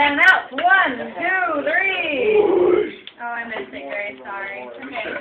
them out. One, two, three. Oh, I missed it, Very Sorry. Okay.